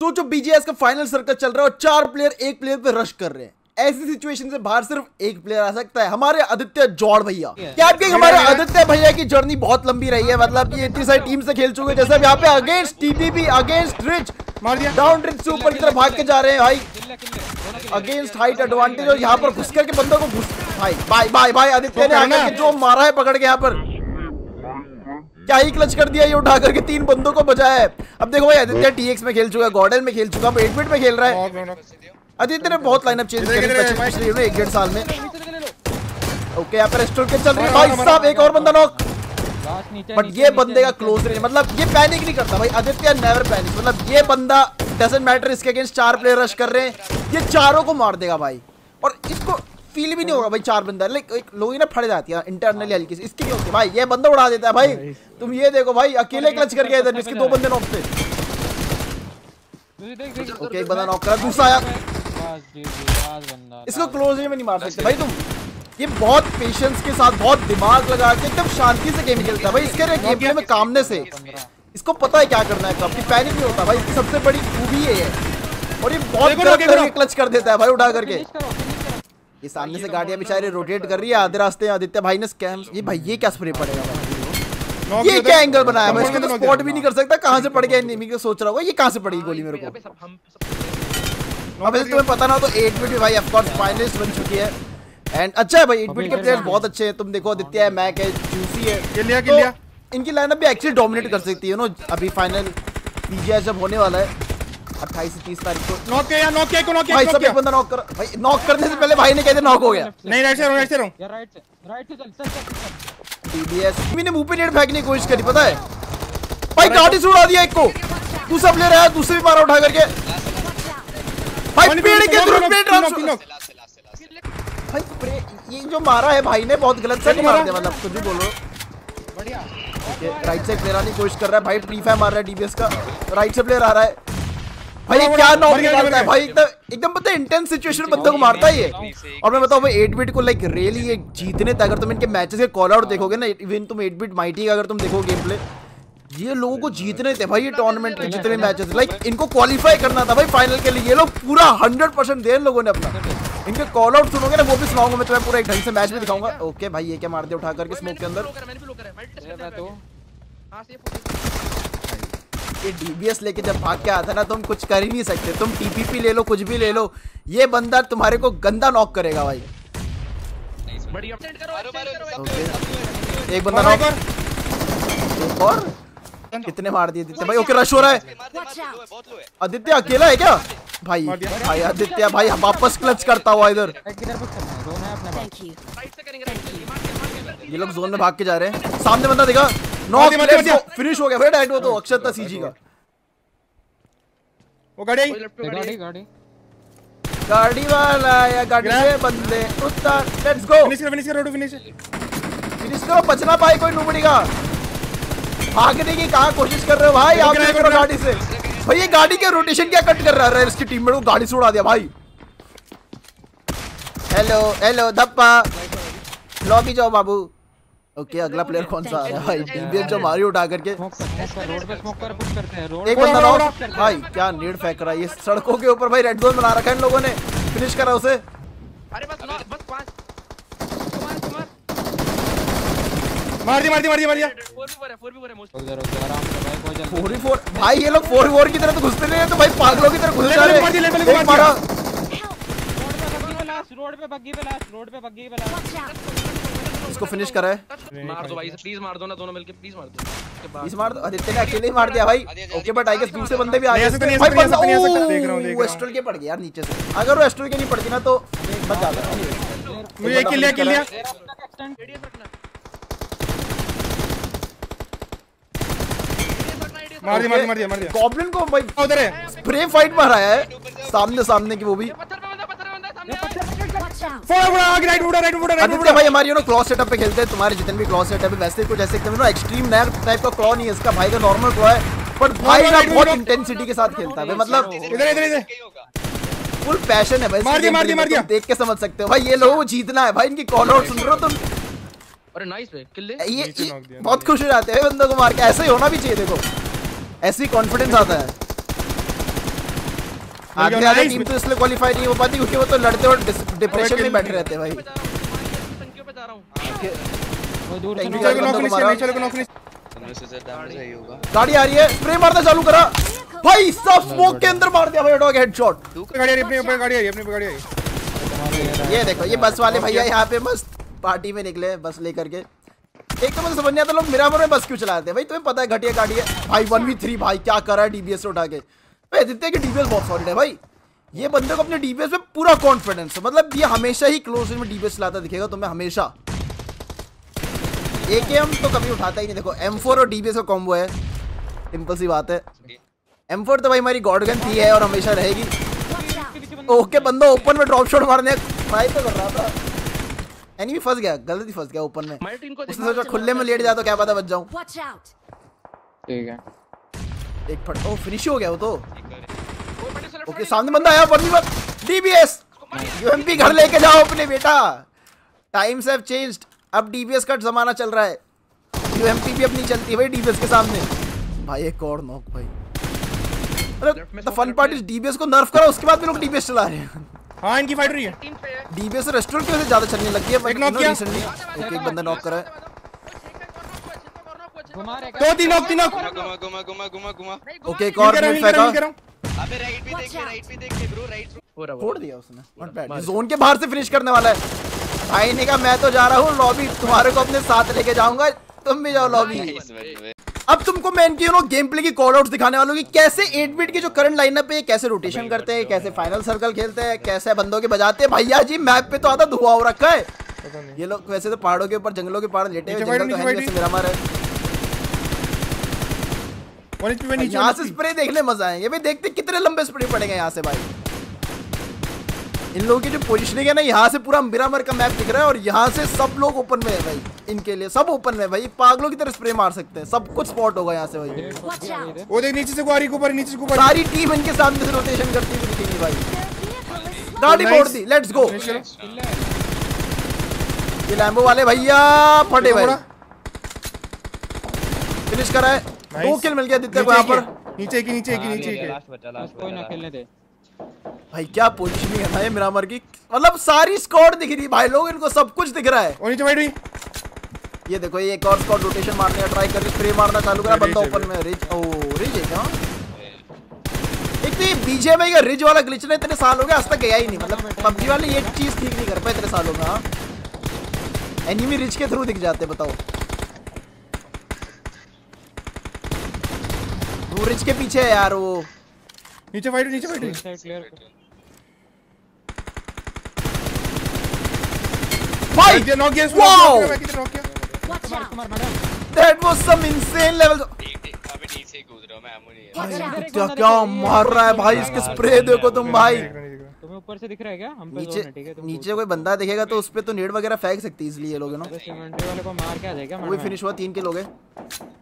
सोचो बीजीएस का final circle चल रहा है और चार प्लेयर एक प्लेयर पे रश कर रहे हैं। ऐसी सिचुएशन से बाहर सिर्फ़ एक प्लेयर आ सकता है। हमारे आदित्य जौड़ भैया। क्या आपके हमारे आदित्य भैया की जर्नी बहुत लंबी रही है। मतलब ये इतनी सारी टीम से खेल चुके हैं। जैसे यहाँ पे अगेंस्ट टीपीपी अगेंस्ट रिच मार दिया। डाउन रिच से ऊपर की तरफ़ भाग के जा रहे हैं भाई। अगेंस्ट हाइट एडवांटेज और यहाँ पर घुस करके बंदों को घुस भाई भाई भाई भाई आदित्य ने आकर के जो मारा है पकड़ के यहाँ पर। क्या ही क्लच कर दिया ये उठा करके? तीन बंदों को बचाया है। अब देखो भाई आदित्य टीएक्स में खेल चुका है गॉर्डन में खेल चुका है एट मिनट में खेल रहा है। आदित्य ने बहुत लाइनअप चेंज करी एक डेढ़ साल में। ओके यहाँ पर रेस्टोर के चल रही है। भाई साहब एक और बंदा नॉक बट ये बंदे का क्लोज रेंज मतलब ये पैनिक नहीं करता भाई आदित्य नेवर पैनिक मतलब ये बंदा डजंट मैटर इसके अगेंस्ट चार प्लेयर रश कर रहे हैं ये चारों को मार देगा भाई। और इसको फील भी नहीं होगा भाई चार बंदा। लाइक एक लोग ना फट जाती है इंटरनली हल्की से। इसकी नहीं होती भाई ये बंदा उड़ा देता है भाई। तुम ये देखो भाई अकेले क्लच करके इधर इसके दो बंदे नॉक थे ओके एक बंदा नॉक करा दूसरा आया। इसको क्लोज में नहीं मार सकते। भाई तुम ये बहुत पेशेंस के साथ बहुत दिमाग लगा के एकदम शांति से गेम खेलता है। भाई इसके गेम प्ले में कामने से इसको पता है क्या करना है कब की। पैनिक नहीं होता भाई इसकी सबसे बड़ी खूबी ये है। और ये बहुत क्लच कर देता है भाई उठा करके। ये सामने से गाड़ियाँ बेचारे रोटेट कर रही है आधे रास्ते आदित्य भाई ने स्कैम ये भाई ये क्या स्प्रे पड़ेगा ये क्या एंगल बनाया मैं इसके तो स्पॉट भी नहीं कर सकता कहाँ से पड़ गया? एनिमी को सोच रहा होगा ये कहाँ से पड़ी गोली मेरे को? अब तुम्हें पता ना तो 8 बिट भाई ऑफ़ कोर्स फाइनलिस्ट बन चुकी है। एंड अच्छा है भाई 8 बिट के प्लेयर्स बहुत अच्छे हैं तुम देखो आदित्य है मैक है जूसी है। किल लिया किल लिया। इनकी लाइनअप भी एक्चुअली डोमिनेट कर सकती है नो अभी फाइनल पीजीआई जब होने वाला है 28 से 30 तारीख को। नॉक किया नॉक किया को नॉक किया भाई सब एक बंदा नॉक कर भाई नॉक करने से पहले भाई ने कहते नॉक हो गया। नहीं राइट से राइट से रहूँ। यार राइट से राइट से चल चल चल टीबीएस मैंने मुँह पे नेट फेंकने की कोशिश करी पता है? भाई गाड़ी से उड़ा दिया एक को। तू सब ले रहा है दूसरे भी मारा उठा करके। भाई पेड़ के थ्रू पे ट्रांसफ़र भाई स्प्रे ये जो मारा है भाई ने बहुत गलत से मार दिया मतलब कुछ भी बोलो। बढ़िया राइट से प्लेयर आने की कोशिश कर रहा है भाई प्री फायर मार रहा है डीबीएस का। राइट से प्लेयर आ रहा है। भाई क्या नॉक निकालता है? भाई एकदम एकदम पता है इंटेंस सिचुएशन बंदों को मारता है ये। और मैं बताऊँ भाई 8 बिट को लाइक रियली ये जीतने तक अगर तुम इनके मैचेस के कॉल आउट देखोगे ना इवन तुम 8 बिट माइटी का अगर तुम देखो गेम प्ले ये लोगों को जीतने थे भाई ये टूर्नामेंट के जितने मैचेस लाइक इनको क्वालिफाई करना था भाई फाइनल के लिए। ये लोग पूरा 100% दे लोगों ने अपना। इनके कॉल आउट सुनोगे ना वो भी सुनाऊँगा मैं तुम्हें पूरा एक ढंग से मैच भी दिखाऊँगा। ओके भाई ये क्या मार दिया उठा करके स्मोक के अंदर? तो ये डीबीएस लेके जब भाग के आता ना तुम कुछ कर ही नहीं सकते। तुम टीपीपी ले लो, कुछ भी ले लो। ये बंदा तुम्हारे को गंदा नॉक करेगा भाई। एक बंदा नॉक एक और। कितने मार दिए आदित्य भाई? ओके रश हो रहा है। आदित्य, अकेला है क्या? भाई भाई आदित्य, भाई वापस क्लच करता हुआ इधर। ये लोग जोन में भाग के जा रहे हैं। सामने बंदा देखा। नॉक। फिनिश हो गया भाई डायरेक्ट वो तो अक्षत था सीजी का। वो गाड़ी गाड़ी गाड़ी गाड़ी। वाला या गाड़ी से बंदे उतर लेट्स गो फिनिश कर फिनिश कर रोड फिनिश फिनिश करो बचना पाए कोई नुबड़ी का। भागने की कहाँ कोशिश कर रहे हो भाई आप हो गाड़ी से। भाई ये गाड़ी के रोटेशन क्या कट कर रहा है? इसकी टीममेट को गाड़ी से उड़ा दिया भाई। हेलो हेलो धप्पा लॉबी जाओ बाबू। ओके अगला प्लेयर कौन सा आ रहा है भाई? टीबीएस जो मारी उठा करके। स्मोक कर स्मोक कर रोड पे स्मोक कर पुश करते हैं. रोड एक बंदा नॉक भाई क्या नीड फेंक रहा है? ये सड़कों के ऊपर भाई रेड जोन बना रखा है इन लोगों ने। फिनिश करा उसे। अरे बस बस पाँच कुमार कुमार मार दिया मार दिया मार दिया मार दिया। फोर भी ऊपर है फोर भी ऊपर है मोस्ट रुक जा रुक जा आराम से भाई कोई जल्दी। फोर ही फोर भाई ये लोग फोर फोर की तरह तो घुसते नहीं है तो भाई पागलों की तरह घुस जा रहे मार दिया, लेवल हैं एक मार मारा। रोड पे बग्गी पे लास्ट रोड पे बग्गी पे लास्ट रोड पे बग्गी पे लास्ट इसको फिनिश करा है। मार दो भाई प्लीज़ मार दो ना दोनों मिलके प्लीज़ मार दो। इस मार दो। आदित्य ने अकेले ही मार दिया भाई। ओके बट आई गेस दूसरे बंदे भी आ गए। भाई सकते, नहीं आ बंदा सकते, नहीं आ सकते, देख रहा हूँ, देख वो रहा हूँ। एस्ट्रल के पड़ गया यार नीचे से। अगर वो एस्ट्रल के नहीं पड़ती ना तो बच जाता मुझे एक किल लिया किल लिया। मार दिया मार दिया मार दिया मार दिया। गॉब्लिन को भाई उधर है। स्प्रे फाइट मारा है। सामने सामने की वो भी। पत्थर पे बंदा पत्थर पे बंदा सामने आओ। फोड़ा फोड़ा आगे राइट उड़ा राइट उड़ा राइट आदित्य भाई हमारी ना क्लॉ सेटअप पे खेलते हैं। तुम्हारे जितने भी क्लॉ सेटअप है वैसे कुछ ऐसे एकदम ना एक्सट्रीम नया टाइप का क्लॉ नहीं है इसका भाई का नॉर्मल क्लॉ है। पर भाई ना बहुत इंटेंसिटी के साथ खेलता है। मतलब इधर इधर इधर फुल पैशन है भाई मार दिया, मार दिया, मार दिया। देख के समझ सकते हो। भाई ये लोगों को जीतना है। भाई इनकी कॉल आउट सुन रहे हो तुम? अरे नाइस बे किल ले ये, बहुत खुश हो जाते हैं बंदों को मार के। ऐसे ही होना भी चाहिए देखो। ऐसे ही कॉन्फिडेंस आता है। आधे आधे टीम तो इसलिए क्वालिफाई नहीं हो पाती क्योंकि वो तो लड़ते और डिप्रेशन में बैठे रहते हैं भाई। हूँ गाड़ी आ रही है। स्प्रे मारना चालू करा। भाई सब स्मोक के अंदर मार दिया भाई डॉग हेडशॉट गाड़ी आ रही है अपनी ऊपर गाड़ी आ रही है अपनी ऊपर गाड़ी आ रही। ये देखो ये बस वाले भैया यहाँ पे मस्त पार्टी में निकले हैं, बस लेकर के। एक तो मुझे समझ नहीं आता लोग मिरामर में बस क्यों चलाते हैं? भाई तुम्हें पता है घटिया गाड़ी है। भाई वन वी थ्री भाई क्या कर रहा है डीबीएस उठा के? आदित्य की डीबीएस बहुत सॉलिड है भाई। ये बंदे को अपने डीबीएस में पूरा कॉन्फिडेंस है। मतलब ये हमेशा ही क्लोज में डीबीएस चलाता दिखेगा तुम्हें हमेशा। ए के तो कभी उठाता ही नहीं। देखो एम फोर और डीबीएस का कॉम्बो है। सिंपल सी बात है। एम फोर तो भाई हमारी गॉड गन थी है और हमेशा रहेगी। ओके बंदा ओपन में ड्रॉप शॉट मारने ट्राई तो कर रहा था। एनिमी फंस गया गलती फंस गया ओपन में। हमारी टीम को उसने सोचा खुले में लेट जाए तो क्या पता बच जाऊँ। ठीक है। एक फट ओ फिनिश हो गया वो तो। ओके सामने बंदा आया वन वन डीबीएस यूएमपी घर लेके जाओ अपने बेटा। टाइम्स हैव चेंज्ड अब डीबीएस का जमाना चल रहा है। यूएमपी भी अपनी चलती है भाई डीबीएस के सामने। भाई एक और नॉक भाई। अरे the fun part is DBS को नर्फ करा उसके बाद भी लोग डीबीएस चला रहे हैं। हाँ इनकी फाइट रही है। टीम पे है डीबीएस रेस्टोरेंट की वजह से ज़्यादा चलने लगी है एक knock किया। रिसेंटली एक बंदा नॉक करा है। दो तीन नॉक तीन नॉक घुमा घुमा घुमा घुमा घुमा घुमा। ओके एक और हूँ। फेंका कर रहा हूँ अबे राइट भी देखिए out. राइट भी देखिए ब्रो राइट फोड़ दिया उसने। Not bad. जोन के बाहर से फिनिश करने वाला है। भाई ने कहा मैं तो जा रहा हूँ। लॉबी तुम्हारे को अपने साथ लेके जाऊँगा। तुम भी जाओ लॉबी अब तुमको मैं इनकी यू नो गेम प्ले की कॉल आउट दिखाने वालों की कैसे 8 बिट की जो करंट लाइनअप है कैसे रोटेशन करते हैं कैसे फाइनल सर्कल खेलते हैं कैसे बंदों के बजाते हैं। भैया जी मैप पे तो आधा धुआँ हो रखा है। ये लोग वैसे तो पहाड़ों के ऊपर जंगलों के पहाड़ लेटे हुए जंगल तो है मेरा मारा वन एचपी पे नीचे यहाँ से स्प्रे देखने मज़ा आएँगे। भाई देखते कितने लंबे स्प्रे पड़ेंगे यहाँ से भाई। इन लोगों की जो पोजीशनिंग है ना यहाँ से पूरा मिरामर का मैप दिख रहा है और यहाँ से सब लोग ओपन में है भाई। इनके लिए सब ओपन में भाई। पागलों की तरह स्प्रे मार सकते हैं। सब कुछ स्पॉट होगा यहाँ से भाई। वो देख। नीचे से गुआरी ऊपर नीचे से ऊपर सारी टीम इनके सामने से रोटेशन करती हुई दिखेगी भाई। Nice. फोड़ दी लेट्स गो ये लैम्बो वाले भैया फटे भाई। फिनिश करा है। दो किल मिल गया दित्ते को। यहाँ पर। नीचे की नीचे की नीचे की। लास्ट बचा लास्ट कोई ना खेलने दे। भाई क्या पोजीशनिंग है भाई मिरामर की मतलब सारी स्क्वाड दिख रही भाई लोग इनको सब कुछ दिख रहा है। और नीचे हुई ये देखो ये एक और स्क्वाड रोटेशन मारने का ट्राई कर रही स्प्रे मारना चालू करा बंदा ओपन में रिज ओ रिज है क्या? एक तो ये बीजेएमआई का रिज वाला ग्लिच ना इतने साल हो गए आज तक गया ही नहीं। मतलब पबजी वाले ये चीज़ ठीक नहीं कर पाए इतने सालों में हाँ। एनिमी रिज के थ्रू दिख जाते बताओ। वो के पीछे है यार वो। नीचे फाइट नीचे फाइट क्लियर भाई दे नॉक किया वाओ मैं किधर नॉक किया Kumar madam. That was some insane level अभी नीचे से कूद रहा हूँ मैं एमो नहीं है क्या क्या मार रहा है भाई? इसके स्प्रे देखो तुम भाई। तुम्हें ऊपर से दिख रहा है क्या? हम पे नीचे ठीक है तुम नीचे कोई बंदा दिखेगा तो उस पे तो नेट वगैरह फेंक सकती है इसलिए ये लोग है ना? सीमेंट्री वाले को मार के आ जाएगा वो भी फिनिश हुआ तीन किल हो गए।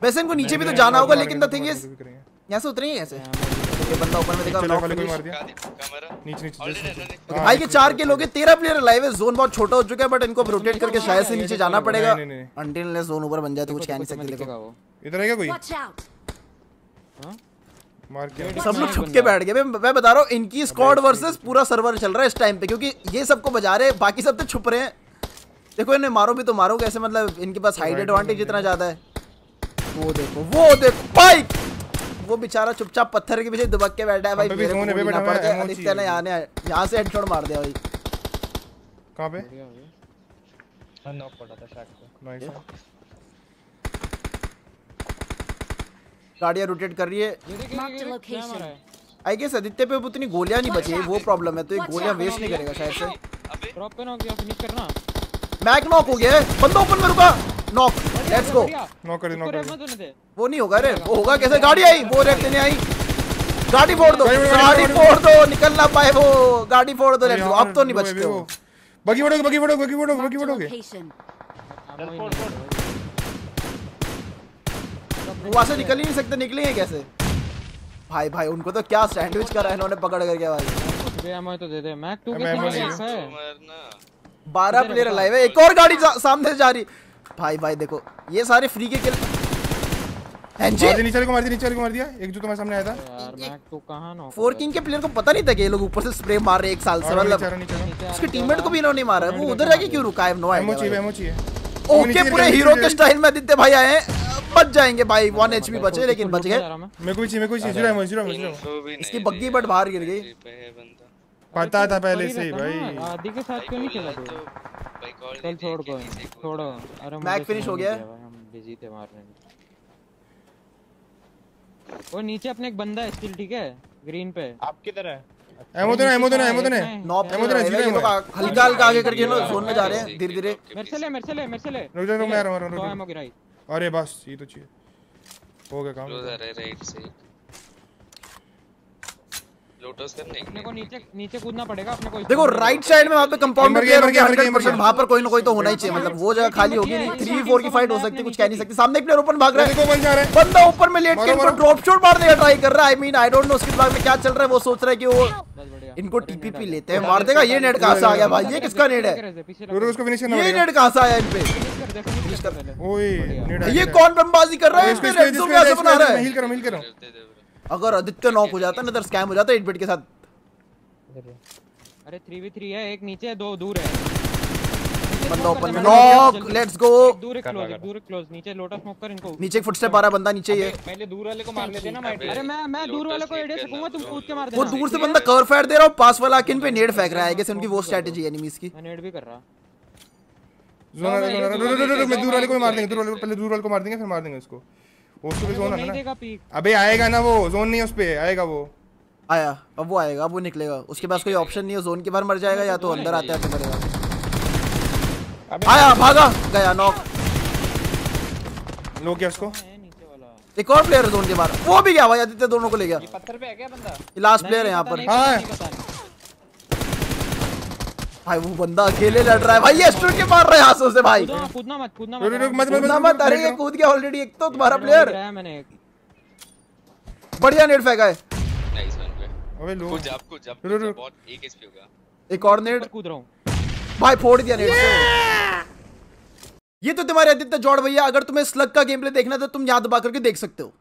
वैसे इनको नीचे भी तो जाना होगा लेकिन द थिंग इज़ यहाँ से उतरेंगे कैसे ये बंदा ऊपर में देखा को। मार दिया। नीचे नीचे भाई के चार किल हो गए तेरह प्लेयर लाइव है जोन बहुत छोटा हो चुका है बट इनको रोटेट करके शायद से नीचे जाना पड़ेगा। अंटिल जोन ऊपर बन जाए तो कुछ कह नहीं सकते देखो इधर है क्या कोई? के सब लोग छुप के बैठ गए। मैं मैं बता रहा हूँ इनकी स्क्वाड वर्सेस पूरा सर्वर चल रहा है इस टाइम पे क्योंकि ये सबको बजा रहे हैं बाकी सब तो छुप रहे हैं। देखो इन्हें मारो भी तो मारो कैसे मतलब इनके पास हाइट एडवांटेज इतना ज़्यादा है। वो देखो वो देखो भाई वो बेचारा चुपचाप पत्थर के पीछे दुबक के बैठा है भाई मेरे को है, ना पड़। जाए आदित्य ने यहाँ ने यहाँ से हेडशॉट मार दिया भाई। कहाँ पे? नॉक पड़ा था शॉट को गाड़ियाँ रोटेट कर रही है। आई गेस आदित्य पे उतनी गोलियाँ नहीं बची है वो प्रॉब्लम है तो ये गोलियाँ वेस्ट नहीं करेगा शायद से। ड्रॉप पे नॉक दिया फिनिश करना। मैक नॉक हो गया है बंदा ओपन में रुका। नॉक लेट्स गो नॉक कर दे नॉक कर। दे। वो नहीं होगा रे वो होगा कैसे? गाड़ी आई वो रेड नहीं आई। गाड़ी फोड़ दो गाड़ी, फोड़ दो निकल ना पाए वो। गाड़ी फोड़ दो लेट्स गो अब तो नहीं बचते हो बगी फोड़ोगे बगी फोड़ोगे बगी फोड़ोगे बगी फोड़ोगे। वहाँ से निकल ही नहीं सकते निकलेंगे कैसे? भाई भाई उनको तो क्या सैंडविच करा है इन्होंने पकड़ करके भाई। एमओ तो दे दे। मैक है? प्लेयर लाइव है। एक और गाड़ी सामने से जा रही। भाई भाई देखो ये सारे फ्री के किल एनजे मार दिया नीचे वाले को मार दिया नीचे वाले को मार दिया। एक जो तुम्हारे सामने आया था। यार मैक तो कहाँ नॉक फोर किंग के प्लेयर को पता नहीं था कि ये लोग ऊपर से स्प्रे मार रहे हैं एक साल से मतलब उसके टीममेट को भी इन्होंने मारा। है वो उधर जाके क्यों रुका है? नो एमओ चाहिए। एमओ चाहिए ओके पूरे हीरो के स्टाइल में आदित्य भाई आए हैं। बच जाएँगे भाई वन एचपी बचे लेकिन बच गए मेरे को चाहिए मेरे को चाहिए zero MO zero MO zero info भी नहीं इसकी बग्गी बट बाहर गिर गई। है बंदा पता था पहले से ही भाई। आदि के साथ क्यों नहीं खेला तू? तो भाई कॉल चल छोड़। को छोड़ो अरे finish समझ हो गया? हम बिज़ी थे मारने में। वो नीचे अपने एक बंदा है स्टिल ठीक है? ग्रीन पे। आप किधर है? एमओ देना एमओ देना एमओ देना नौ। एमओ देना ज़ीरो ये एमओ लोग हल्का हल्का आगे करके ना जोन में जा रहे हैं धीरे धीरे मेरे से ले मेरे से ले मेरे से ले। रुक जा रुक मैं आ रहा हूँ तो रहा हूँ एमो गिराई। अरे बस ये तो चाहिए। हो गया काम। क्लोजर है राइट से। लोटस करने अपने को नीचे नीचे कूदना पड़ेगा अपने को देखो राइट साइड में वहाँ पे कंपाउंड में प्लेयर। वहाँ पर कोई ना कोई तो होना ही चाहिए। मतलब वो जगह खाली होगी नहीं थ्री फोर की फाइट हो सकती है कुछ कह नहीं सकती। सामने एक प्लेयर ओपन भाग रहा है। देखो बन जा रहा है। बंदा ऊपर में लेट के। ड्रॉप शॉट मारने का ट्राई कर रहा है। I mean I don't know उसके दिमाग में क्या चल रहा है वो सोच रहा है कि वो इनको टीपीपी लेते हैं। मार देगा ये नेट कहाँ से आ गया भाई? ये किसका नेट है? उसको फिनिश करना ये नेट कहाँ से आया इन पे? फिनिश कर ओए नेट ये कौन बमबाजी कर रहा है? इसको इसमें इसको कैसे बना रहा मैं है हील कर हिल कर। अगर आदित्य नॉक हो जाता ना तो स्कैम हो जाता 8 बिट के साथ। अरे 3v3 है एक नीचे है दो दूर है। बंदा ओपन में नॉक लेट्स गो दूर क्लोज दूर क्लोज नीचे लोटस स्मोक कर इनको। नीचे एक फुटस्टेप आ रहा है बंदा नीचे ही है। पहले दूर वाले को मार लेते ना माइट अरे मैं मैं दूर वाले को एडे सकूँगा तुम कूद के मार वो दूर से बंदा कवर फायर दे रहा है पास वाला किन पे नेड फेंक रहा है उनकी वो स्ट्रेटजी है एनिमीज की। नेट भी कर रहा। जोन आ है, जोन है। रुक मैं दूर वाले को मार देंगे दूर वाले को पहले दूर वाले को मार देंगे फिर मार देंगे उसको वो उसको भी जोन नहीं ना। अबे आएगा ना वो जोन नहीं है उस पे आएगा वो। आया अब वो आएगा अब वो निकलेगा। उसके पास कोई ऑप्शन नहीं है जोन के बाहर मर जाएगा या तो अंदर आते आते मरेगा। आया भागा। गया नॉक लो क्या उसको? है नीचे वाला। एक और प्लेयर है जोन के बाहर। वो भी गया भाई आदित्य दोनों को ले गया। पत्थर पे है क्या बंदा? लास्ट प्लेयर है यहाँ पर। हाँ। भाई वो बंदा अकेले लड़ रहा है। भाई ये स्टूट के मार रहे हैं हाथों से भाई? कूदना मत कूदना रुक रुक रुक मत मत मत। मत अरे ये कूद गया ऑलरेडी एक तो तुम्हारा प्लेयर गिराया मैंने एक। बढ़िया नेट फेंका है। नाइस वन पे अबे लो। कुछ कुछ जब। बहुत एक एचपी होगा एक और नेट। कूद रहा हूँ। भाई फोड़ दिया नेट से। ये तो तुम्हारे आदित्य जोड़ भैया, अगर तुम्हें स्लग का गेम प्ले देखना तो तुम याद दबा करके देख सकते हो।